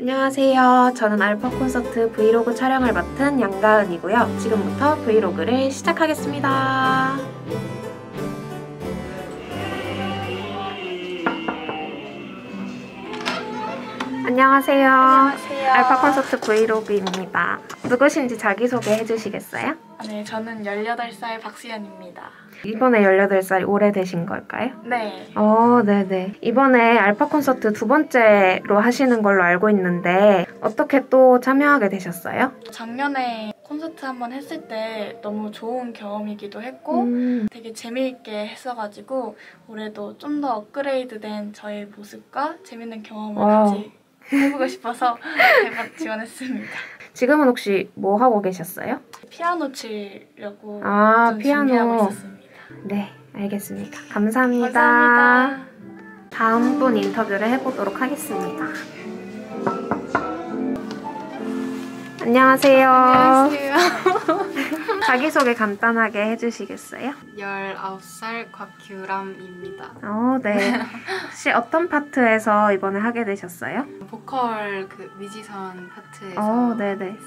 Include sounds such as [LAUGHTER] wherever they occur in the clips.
안녕하세요. 저는 알파 콘서트 브이로그 촬영을 맡은 양가은이고요. 지금부터 브이로그를 시작하겠습니다. 안녕하세요. 안녕하세요. 알파 콘서트 브이로그입니다. 누구신지 자기소개 해주시겠어요? 네, 저는 18살 박수연입니다. 이번에 18살 오래되신 걸까요? 네. 어, 네네. 이번에 알파 콘서트 두 번째로 하시는 걸로 알고 있는데 어떻게 또 참여하게 되셨어요? 작년에 콘서트 한번 했을 때 너무 좋은 경험이기도 했고 음, 되게 재미있게 했어가지고 올해도 좀 더 업그레이드된 저의 모습과 재밌는 경험을 와. 같이 해보고 싶어서 [LAUGHS] 대박 지원했습니다. 지금은 혹시 뭐 하고 계셨어요? 피아노 치려고 아, 좀 피아노. 준비하고 있었습니다. 네, 알겠습니다. 감사합니다. 감사합니다. 다음 분 인터뷰를 해보도록 하겠습니다. 안녕하세요. 안녕하세요. 자기소개 간단하게 해주시겠어요? 19살 곽규람입니다. 어, 네. 혹시 어떤 파트에서 이번에 하게 되셨어요? 보컬 그 미지선 파트에서 어, 네네.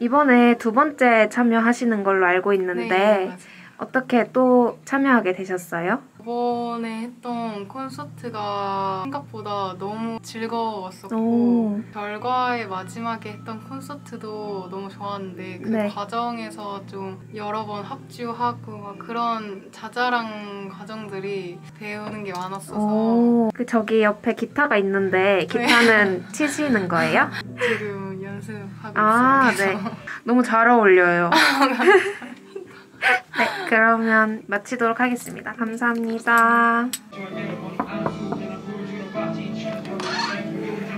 이번에 두 번째 참여하시는 걸로 알고 있는데 네. 어떻게 또 참여하게 되셨어요? 저번에 했던 콘서트가 생각보다 너무 즐거웠었고 오. 결과의 마지막에 했던 콘서트도 너무 좋았는데 그 네. 과정에서 좀 여러 번 합주하고 막 그런 자잘한 과정들이 배우는 게 많았어서 오, 그 저기 옆에 기타가 있는데 기타는 [LAUGHS] 치시는 거예요? 지금 연습하고 아, 있어요. 네. 너무 잘 어울려요. [LAUGHS] 네, 그러면 마치도록 하겠습니다. 감사합니다.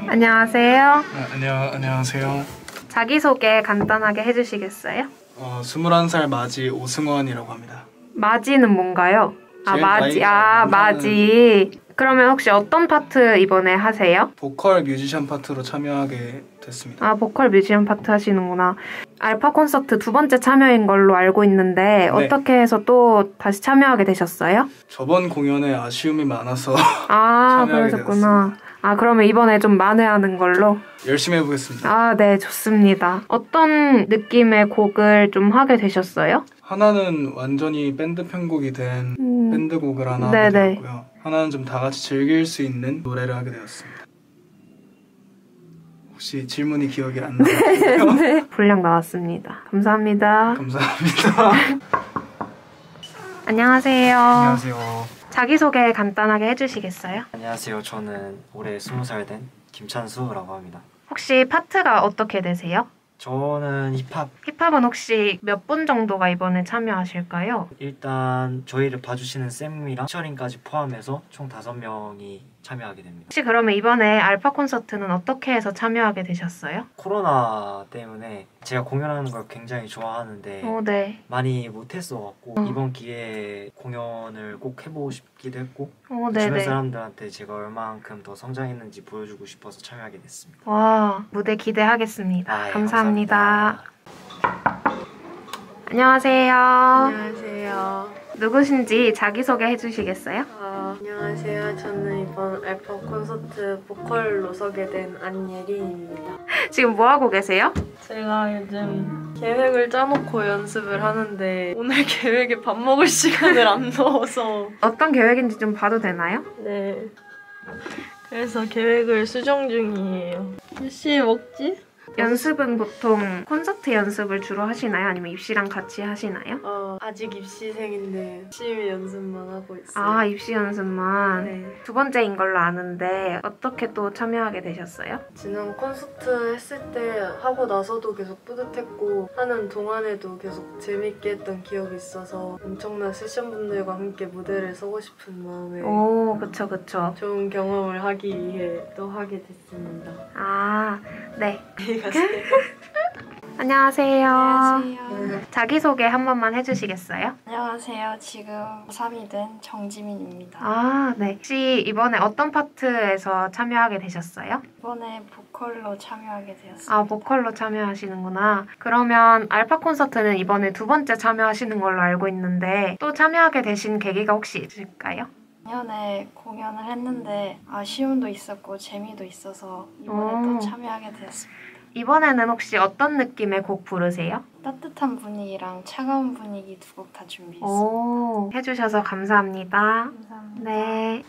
안녕하세요. 네, 안녕, 안녕하세요. 자기소개 간단하게 해주시겠어요? 어, 21살 맞이 오승원이라고 합니다. 마지는 뭔가요? 아, 마지. 아, 마지. 그러면 혹시 어떤 파트 이번에 하세요? 보컬 뮤지션 파트로 참여하게 됐습니다. 아, 보컬 뮤지션 파트 하시는구나. 알파 콘서트 두 번째 참여인 걸로 알고 있는데 네. 어떻게 해서 또 다시 참여하게 되셨어요? 저번 공연에 아쉬움이 많아서 아, [LAUGHS] 그러셨구나. 아, 그러면 이번에 좀 만회하는 걸로? 열심히 해보겠습니다. 아, 네, 좋습니다. 어떤 느낌의 곡을 좀 하게 되셨어요? 하나는 완전히 밴드 편곡이 된 음, 밴드곡을 하나 네네. 하게 되었고요. 하나는 좀 다 같이 즐길 수 있는 노래를 하게 되었습니다. 혹시 질문이 기억이 안 나요? 네. 분량 나왔습니다. 감사합니다. 감사합니다. [LAUGHS] 안녕하세요. 안녕하세요. 자기소개 간단하게 해주시겠어요? 안녕하세요. 저는 올해 20살 된 김찬수라고 합니다. 혹시 파트가 어떻게 되세요? 저는 힙합 힙합은 혹시 몇 분 정도가 이번에 참여하실까요? 일단 저희를 봐주시는 쌤이랑 피처링까지 포함해서 총 5명이 참여하게 됩니다. 혹시 그러면 이번에 알파 콘서트는 어떻게 해서 참여하게 되셨어요? 코로나 때문에 제가 공연하는 걸 굉장히 좋아하는데 어, 네. 많이 못했어갖고 어. 이번 기회에 공연을 꼭 해보고 싶기도 했고 어, 그 주변 네네. 사람들한테 제가 얼만큼 더 성장했는지 보여주고 싶어서 참여하게 됐습니다. 와, 무대 기대하겠습니다. 아, 예, 감사합니다. 안녕하세요. 안녕하세요. 누구신지 자기소개 해주시겠어요? 어, 안녕하세요. 저는 이번 알파 콘서트 보컬로 서게 된 안예린입니다. [LAUGHS] 지금 뭐 하고 계세요? 제가 요즘 계획을 짜놓고 연습을 하는데 오늘 [LAUGHS] 계획에 밥 먹을 시간을 안 넣어서 어떤 계획인지 좀 봐도 되나요? 네. 그래서 계획을 수정 중이에요. 몇 시에 먹지? 연습은 보통 콘서트 연습을 주로 하시나요? 아니면 입시랑 같이 하시나요? 어, 아직 입시생인데 열심히 연습만 하고 있어요. 아, 입시 연습만. 네. 두 번째인 걸로 아는데 어떻게 또 참여하게 되셨어요? 지난 콘서트 했을 때 하고 나서도 계속 뿌듯했고 하는 동안에도 계속 재밌게 했던 기억이 있어서 엄청난 세션분들과 함께 무대를 서고 싶은 마음에 오, 그쵸, 그쵸. 좋은 경험을 하기 위해 또 하게 됐습니다. 아, 네. [LAUGHS] 가세요. [LAUGHS] 안녕하세요. 네. 자기소개 한 번만 해주시겠어요? 안녕하세요. 지금 고3이 된 정지민입니다. 아, 네. 혹시 이번에 어떤 파트에서 참여하게 되셨어요? 이번에 보컬로 참여하게 되었습니다. 아, 보컬로 참여하시는구나. 그러면 알파 콘서트는 이번에 두 번째 참여하시는 걸로 알고 있는데 또 참여하게 되신 계기가 혹시 있을까요? 작년에 공연을 했는데 아쉬움도 있었고 재미도 있어서 이번에 오. 또 참여하게 되었습니다. 이번에는 혹시 어떤 느낌의 곡 부르세요? 따뜻한 분위기랑 차가운 분위기 두 곡 다 준비했습니다. 오, 해주셔서 감사합니다. 감사합니다. 네.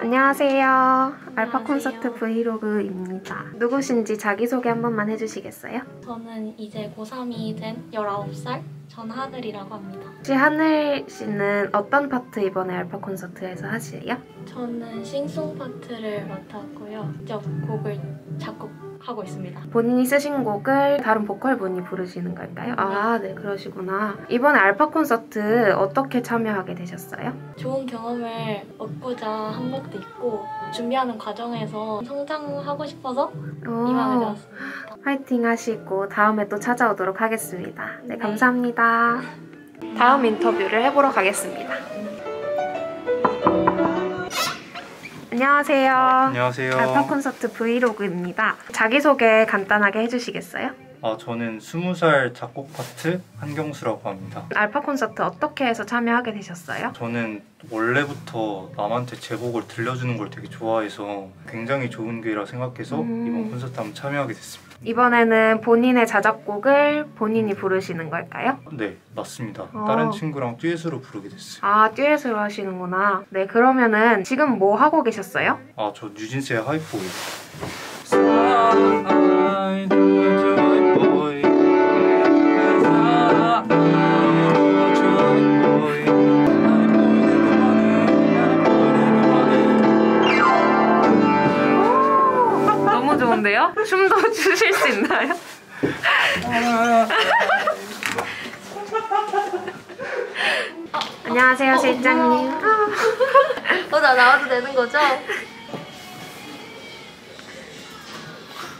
안녕하세요. 알파 콘서트 브이로그입니다. 누구신지 자기소개 한 번만 해주시겠어요? 저는 이제 고3이 된 19살 전하늘이라고 합니다. 혹시 하늘 씨는 어떤 파트 이번에 알파 콘서트에서 하시요? 저는 싱송 파트를 맡았고요. 직접 곡을 작곡 하고 있습니다. 본인이 쓰신 곡을 다른 보컬 분이 부르시는 걸까요? 아, 네, 그러시구나. 이번에 알파 콘서트 어떻게 참여하게 되셨어요? 좋은 경험을 얻고자 한 것도 있고 준비하는 과정에서 성장하고 싶어서 이만을 오, 되었습니다. 화이팅 하시고 다음에 또 찾아오도록 하겠습니다. 네, 네. 감사합니다. 다음 인터뷰를 해보러 가겠습니다. 안녕하세요. 안녕하세요. 알파 콘서트 브이로그입니다. 자기소개 간단하게 해주시겠어요? 아, 저는 20살 작곡 파트 한경수라고 합니다. 알파 콘서트 어떻게 해서 참여하게 되셨어요? 저는 원래부터 남한테 제곡을 들려주는 걸 되게 좋아해서 굉장히 좋은 기회라 생각해서 음. 이번 콘서트 한번 참여하게 됐습니다. 이번에는 본인의 자작곡을 본인이 부르시는 걸까요? 네, 맞습니다. 어. 다른 친구랑 듀엣으로 부르게 됐어요. 아, 듀엣으로 하시는구나. 네, 그러면은 지금 뭐 하고 계셨어요? 아, 저 뉴진스의 하이포이. 너 무 좋은데요? 춤도 [LAUGHS] 추실 수 있나요? 안녕하세요, 실장님. 어, 나 나와도 되는 거죠?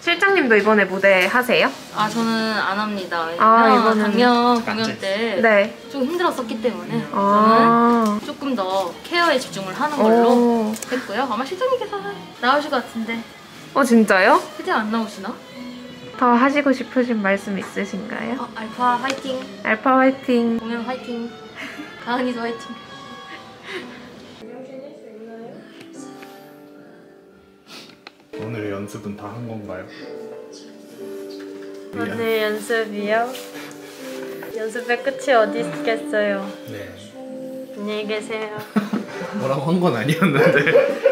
실장님도 이번에 무대 하세요? 아 저는 안 합니다. 아, 왜냐면 이거는- 작년 공연 때좀 네. 힘들었었기 때문에 저는 아. 조금 더 케어에 집중을 하는 걸로 오. 했고요. 아마 실장님께서 나오실 것 같은데 어, 진짜요? 실장 안 나오시나? 더 하시고 싶으신 말씀 있으신가요? 어, 알파 화이팅, 알파 화이팅. 공연 화이팅, 가은이도 화이팅. 오늘 연습은 다 한 건가요? 오늘 연습이요? 연습의 끝이 어디 있겠어요? 네. 안녕히 계세요. 뭐라고 한 건 아니었는데